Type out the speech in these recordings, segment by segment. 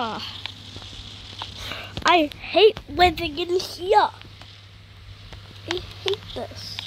I hate living in here. I hate this.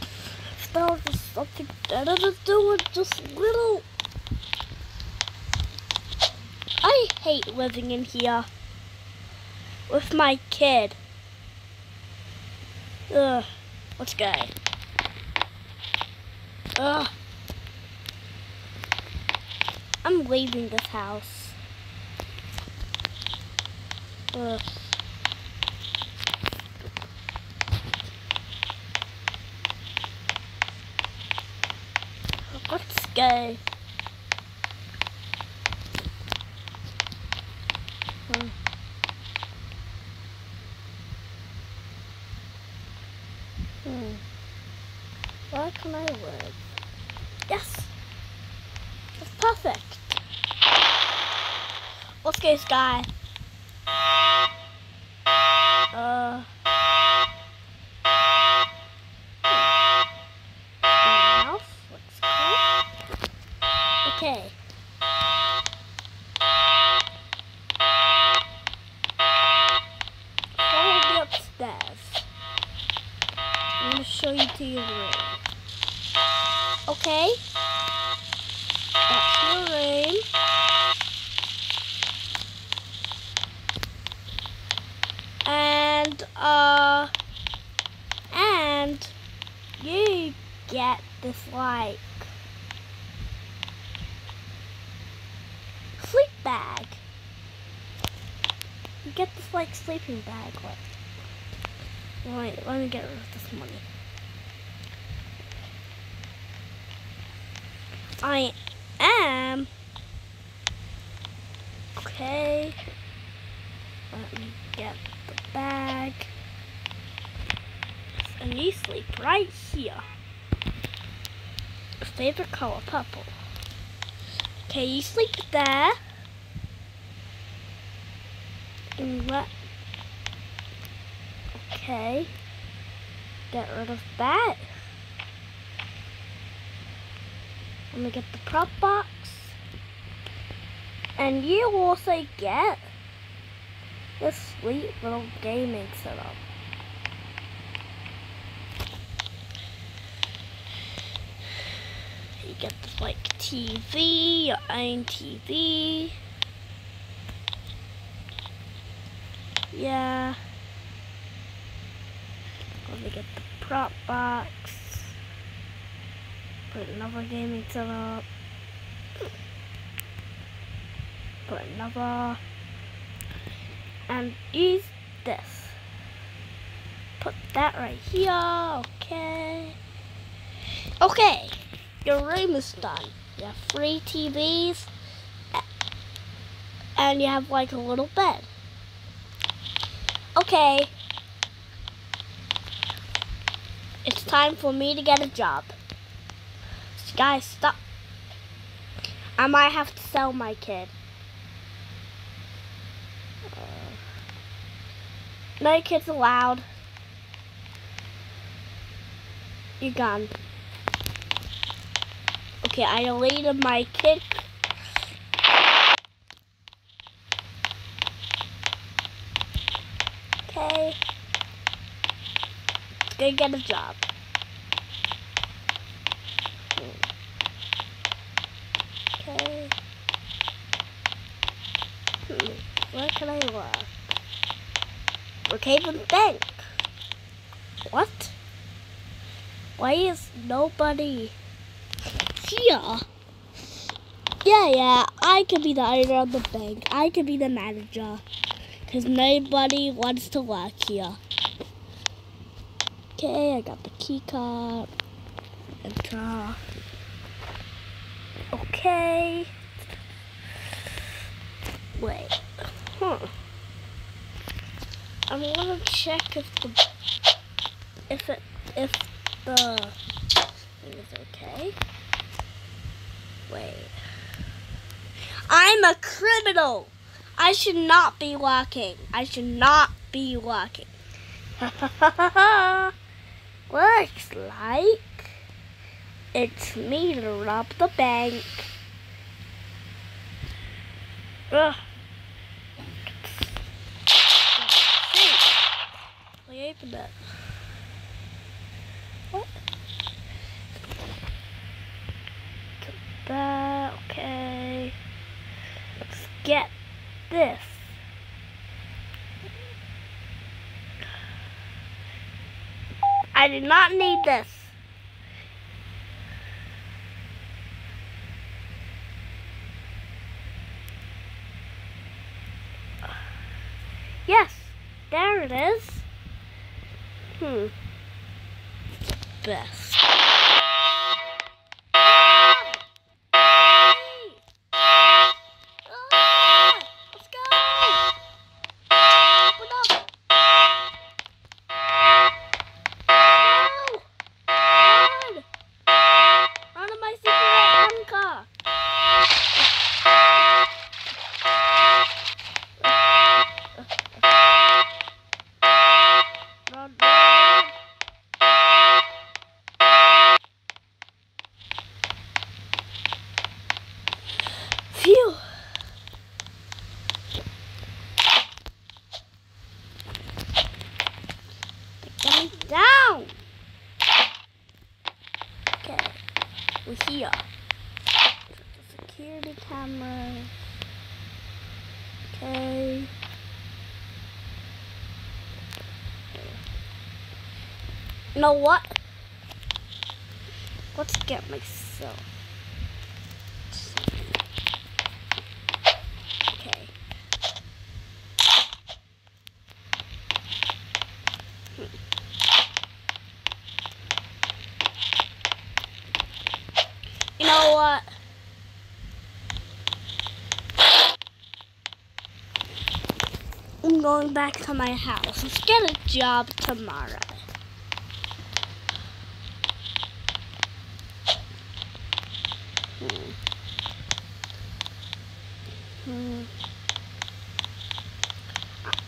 If there was something better to do with just little. I hate living in here with my kid. Ugh. Let's go. Ugh. I'm leaving this house. Ugh. Let's go. Hmm. Hmm. Can I live? Yes! That's perfect. Let's go, Sky. Uh. Mouse. Okay. Upstairs. I'm gonna show you to your room. Okay? That's your room. And, uh, and you get this, like, sleep bag. You get this, like, sleeping bag. Like, wait, let me get rid of this money. I am. Okay. Let me get the bag. And you sleep right here. Favorite color, purple. Okay, you sleep there. And let. Okay. Get rid of that. Let me get the prop box. And you also get the sweet little gaming setup. You get this like TV, your own TV. Yeah. Let me get the prop box. Put another gaming setup. Put another. And use this. Put that right here. Okay. Okay. Your room is done. You have three TVs. And you have like a little bed. Okay. It's time for me to get a job. Guys, stop. I might have to sell my kid. No kids allowed. You're gone. Okay, I deleted my kid. Okay. Go get a job. Okay. Hmm. Where can I work? Brookhaven Bank. What? Why is nobody here? Yeah, yeah, I could be the owner of the bank. I could be the manager. Because nobody wants to work here. Okay, I got the key card. Enter. Okay. Wait. Huh. I'm gonna check if the if it if the thing is okay. I'm a criminal. I should not be walking. I should not be walking. Looks like it's me to rob the bank. Ugh. I opened it. What? That, okay. Let's get this. Did not need this. Yes, there it is. Hmm. Best. We're here. Security camera. Okay. You know what? Let's get myself. Okay. Hmm. You know what? I'm going back to my house. Let's get a job tomorrow. Hmm. Hmm.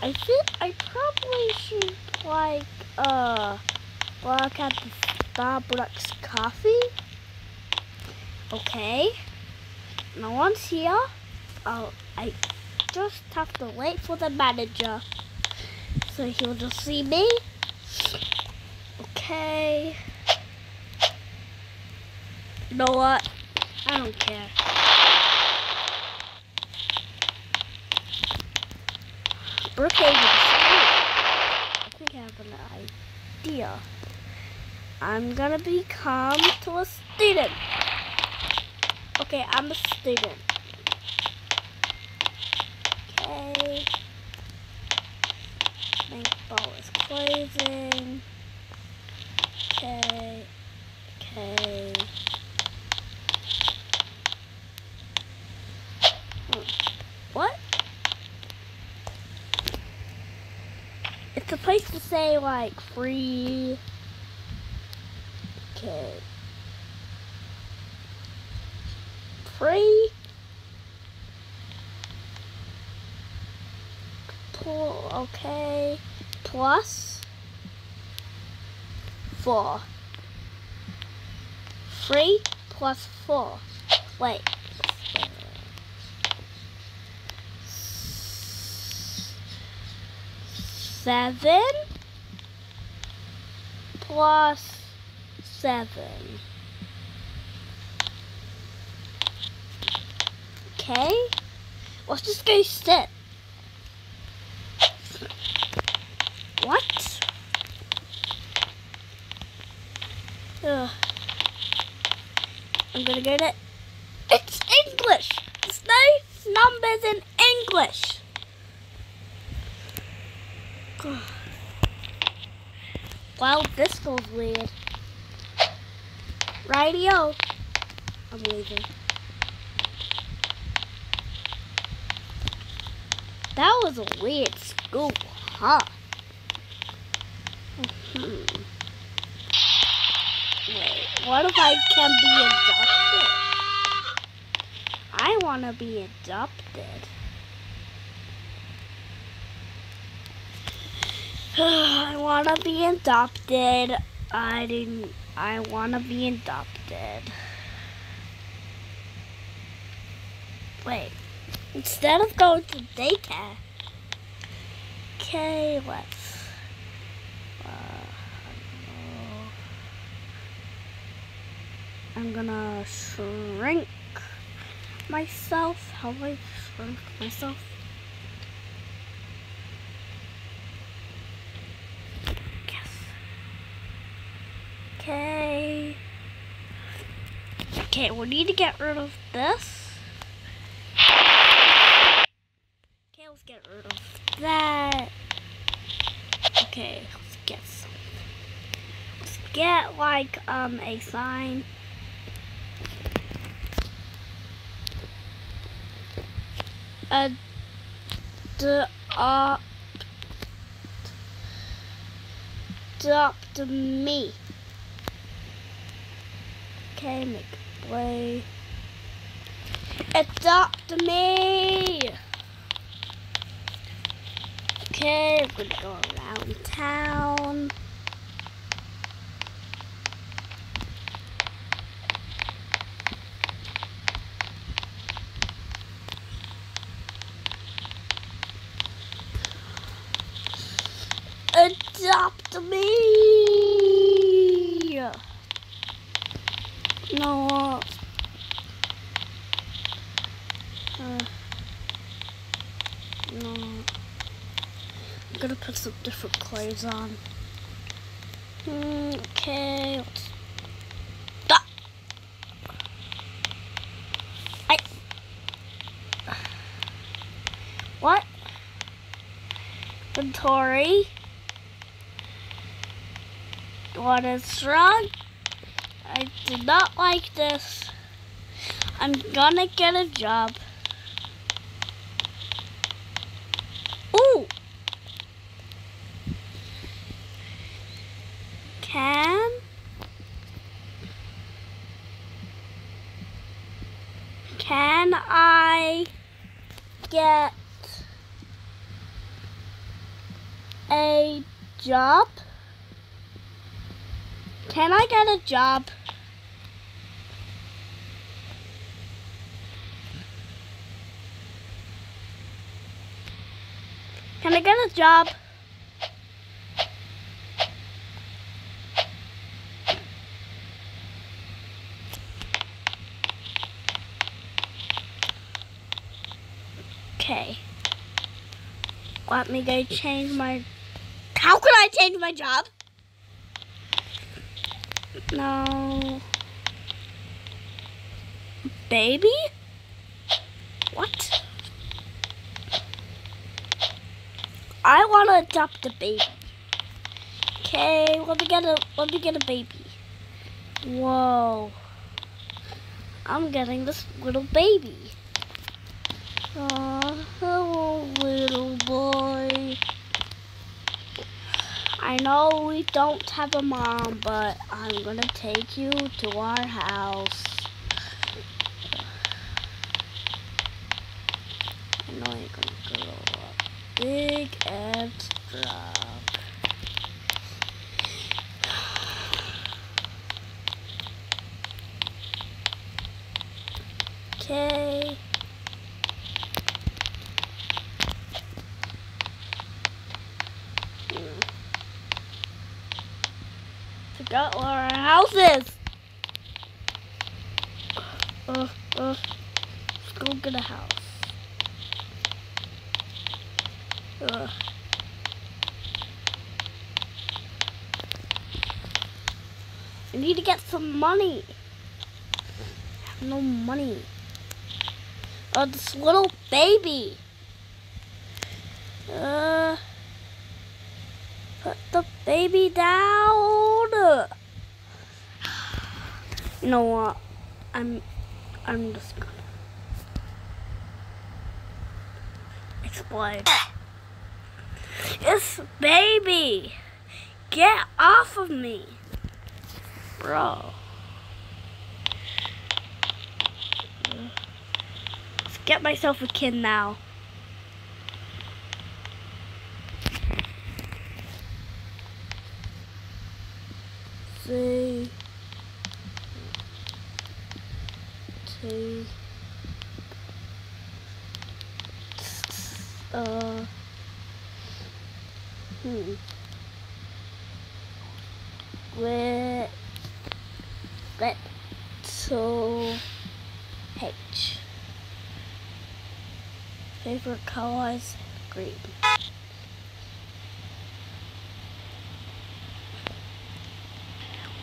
I- think I probably should like uh work at the Starbucks coffee. Okay. Now once here, I'll I just have to wait for the manager. So he'll just see me. Okay. You know what? I don't care. Brookhaven School. I think I have an idea. I'm gonna become to a student. Okay, I'm a student. Okay. Bank closing. Okay. Okay. What? It's supposed to say like free. Okay. Free. Pl- okay. Plus. Four. Three plus four. Wait. Seven plus seven. Okay. Let's just go sit. What? Ugh. I'm gonna get it. It's English. There's no numbers in English. Well, this feels weird. Radio. I'm leaving. That was a weird school, huh? Hmm. What if I can be adopted? I want to be adopted. I want to be adopted. I didn't. I want to be adopted. Wait. Instead of going to daycare. Okay, let's. Uh, I'm gonna shrink myself. How do I shrink myself? Yes. Okay. Okay, we need to get rid of this. Okay, let's get rid of that. Okay, let's get some. Let's get like um a sign. Adopt, adopt me. Okay, make play. Adopt me. Okay, we're gonna go around town. Adopt me. No. Uh, uh, no. I'm gonna put some clothes on. Mm, okay. Let's... Ah! What? What is wrong? I do not like this. I'm gonna get a job. Ooh! Can Can I get a job? Can I get a job? Can I get a job? Okay. Let me go change my... How could I change my job? No. Baby? What? I want to adopt a baby. Okay, let me get a let me get a baby. Whoa. I'm getting this little baby. Oh, hello, little boy. I know we don't have a mom, but I'm gonna take you to our house. I know you're gonna grow up big and strong. Okay. Hmm. Where our house is. Uh, uh, let's go get a house. Ugh. I need to get some money. I have no money. Oh, this little baby. Uh, put the baby down. You know what? Uh, I'm, I'm just gonna explode. It's baby. Get off of me. Bro. Let's get myself a kid now. See. Two. Uh. Hmm. With. Little H. Favorite colors green.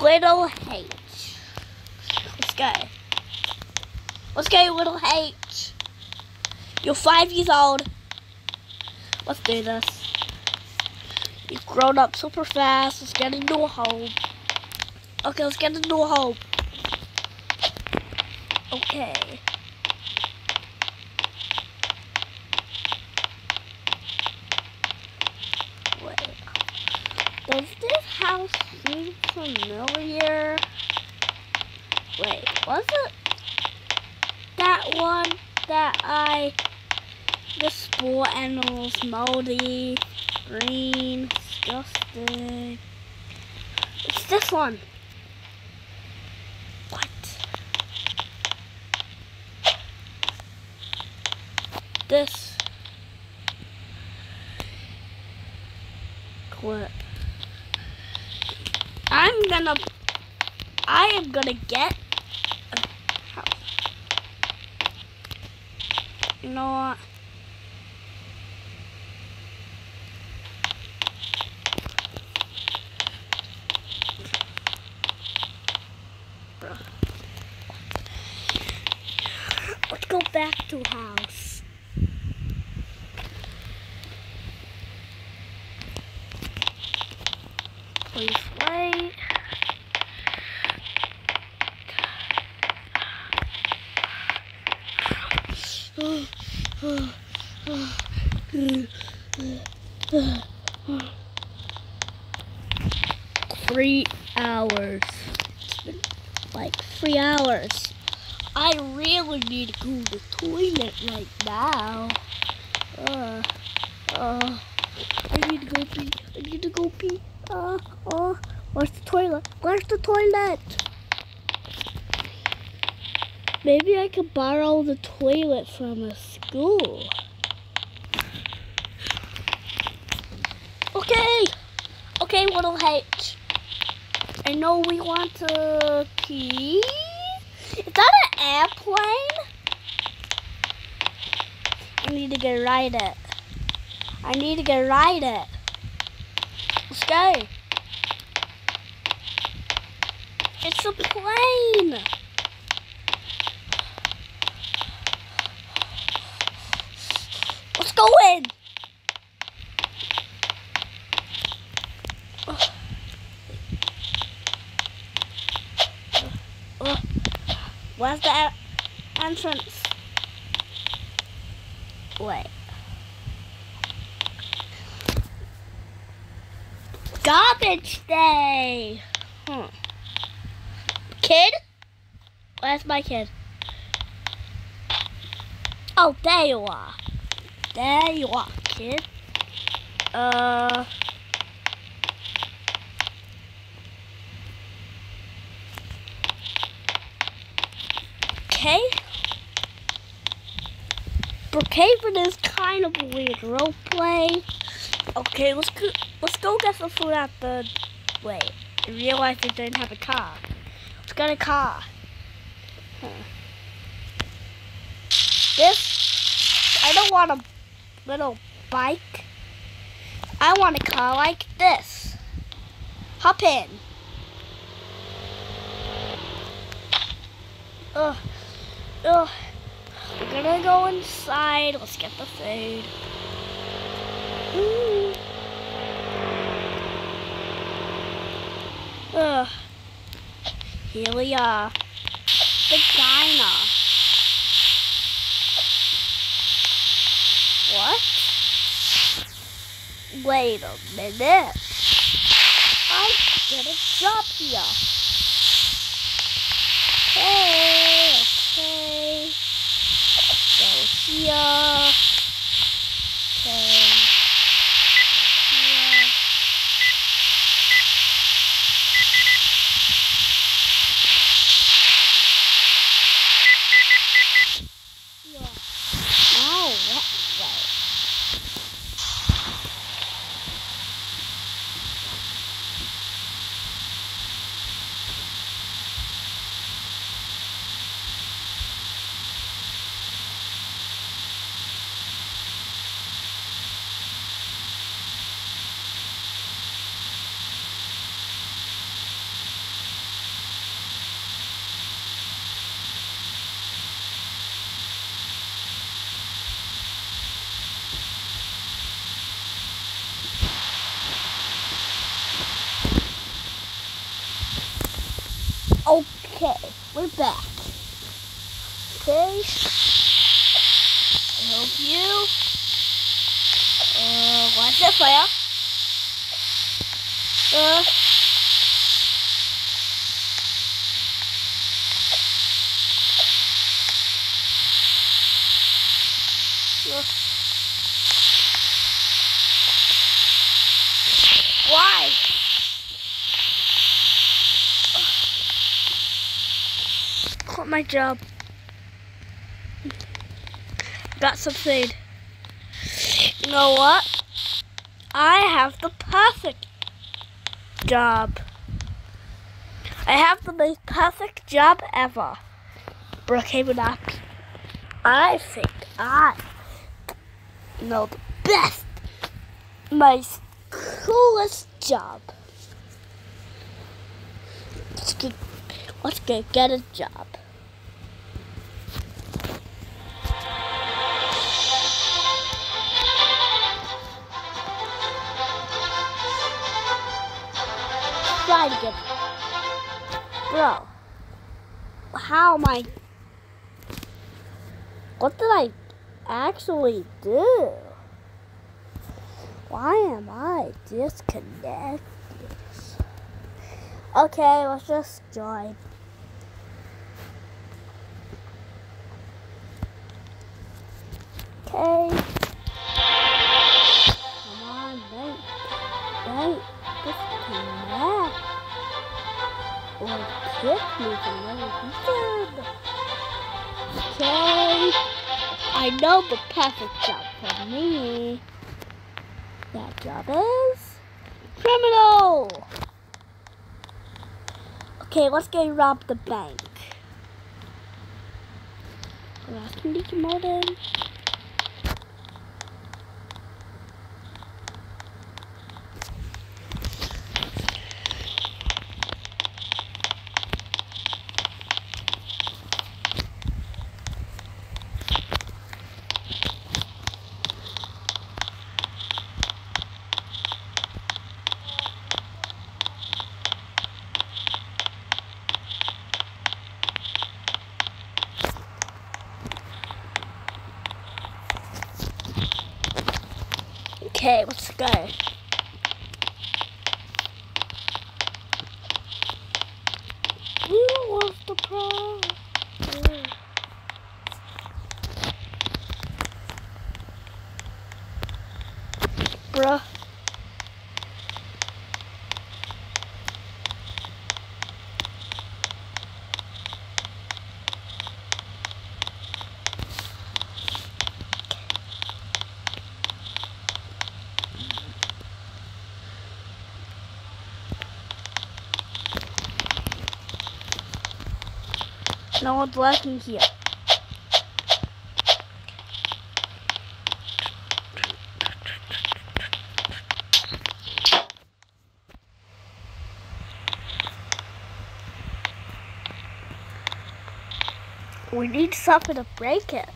Little H. Let's go. Let's go, little H. You're five years old. Let's do this. You've grown up super fast. Let's get into a home. Okay, let's get into a home. Okay. Wait. Does this house seem familiar? Wait, was it one that I the sport animals moldy, green, disgusting. It's this one. What? This clip. I'm gonna I am gonna get a house. What? Let's go back to house. Please wait. Three hours. It's been like three hours. I really need to go to the toilet right now. Uh, uh, I need to go pee. I need to go Uh, uh, where's the toilet? Where's the toilet? Maybe I could borrow the toilet from a school. Okay. Okay, little H. I know we want to pee. Is that an airplane? I need to go ride it. I need to go ride it. Let's go. It's a plane. Let's go in. Where's the entrance? Wait. Garbage day. Hmm. Kid? Where's my kid? Oh, there you are. There you are, kid. Uh. Okay. Brookhaven is kind of a weird role play. Okay, let's go, let's go get some food at the. Wait, I realized they didn't have a car. Let's get a car. Huh. This, I don't want a little bike. I want a car like this. Hop in. Ugh. Ugh. We're gonna go inside. Let's get the food. Ooh. Ugh. Here we are. The diner. What? Wait a minute. I get a job here. Okay, okay. Go here. Okay. Here. Yeah. Now that way. Okay, we're back. Okay. I hope you. Uh, what's that fire? Uh. uh, Why? Quit my job. Got some food. You know what? I have the perfect job. I have the most perfect job ever. Brookhaven up. I think I know the best, most coolest job. Let's get, let's go get a job. To get, bro. How am I? What did I actually do? Why am I disconnected? Okay, let's just join. Okay. Okay. I know the perfect job for me. That job is criminal. Okay, let's go rob the bank. Last can be promoted. Okay, let's go. Who was the pro? Bruh. No one's working here. We need something to break it.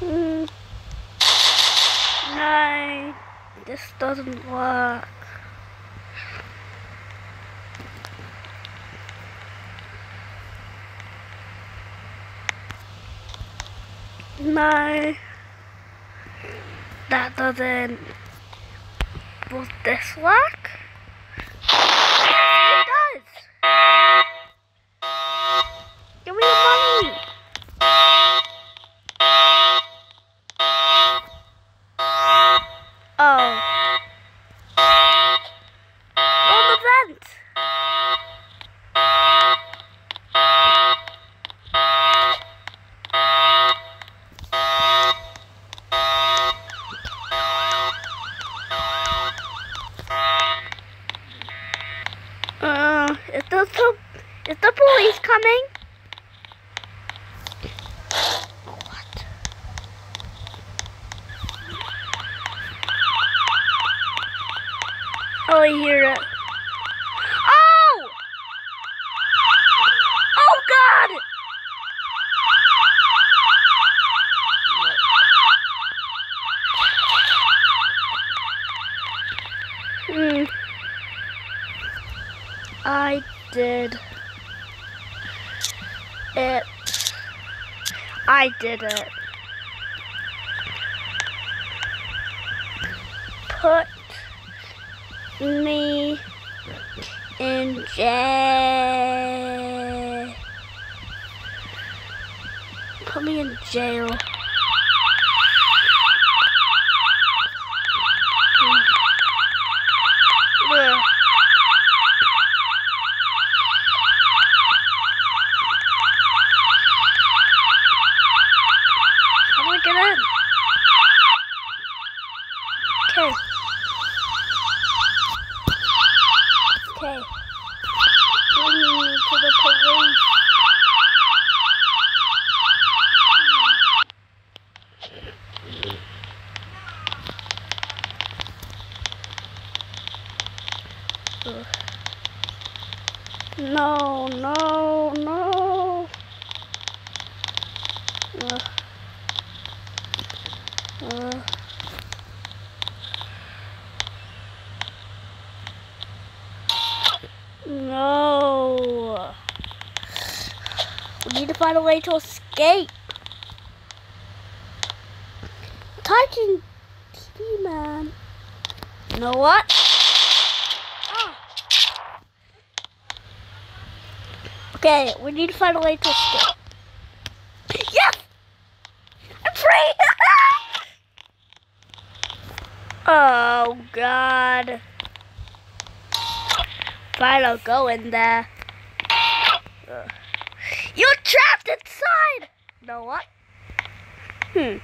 Hmm. No, this doesn't work. No, that doesn't. Will this work? I hear it. Oh! Oh God! Hmm. I did it. I did it. Way to escape. Titan T-Man. You know what? Ah. Okay, we need to find a way to escape. Yes! I'm free! oh, God. Fine, I'll go in there. You're trapped know what? Hmm.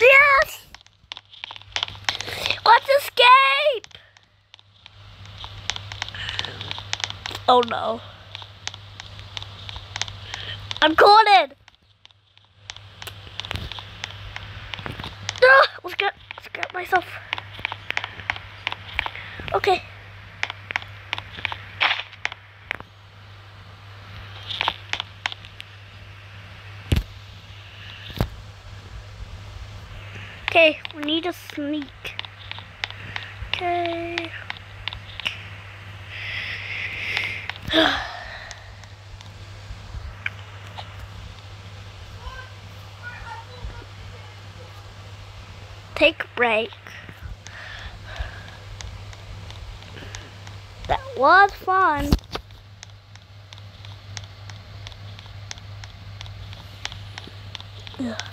Yes! Let's escape! Oh no. I'm cornered! Ah, let's get, let's get myself. Okay. Okay, we need a sneak. Okay. Take a break. That was fun. Ugh.